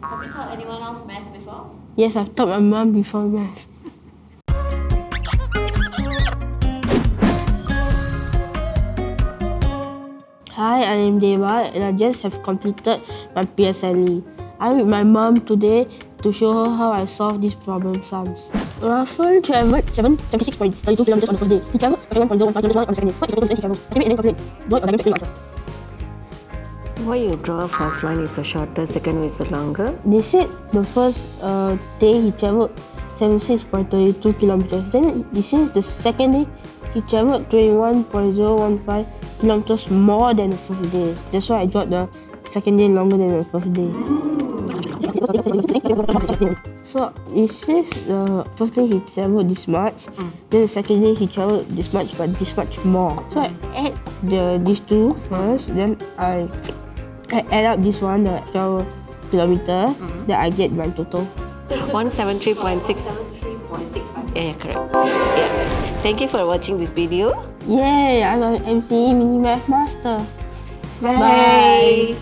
Have you taught anyone else math before? Yes, I've taught my mom before math. Hi, I am Deva and I just have completed my PSLE. I'm with my mom today to show her how I solve these problem sums. Rafael travelled 776.32 kilometers on the first day. He travelled 31.05 kilometers on the second day. What is the total distance he travelled? Estimate and then calculate. Draw a diagram to explain your answer. Why you draw first line is a shorter, second one is a longer? They said the first uh, day he travelled 76.32 kilometers. Then he says the second day he travelled 21.015 kilometers more than the first day. That's why I got the second day longer than the first day. So it says the first day he travelled this much, then the second day he travelled this much but this much more. So I add the these two first, then I I add up this one, the extra kilometer, then I get my total. 173.6. Yeah, correct. Yeah. Thank you for watching this video. Yay! I'm an MCE Mini Math Master. Bye.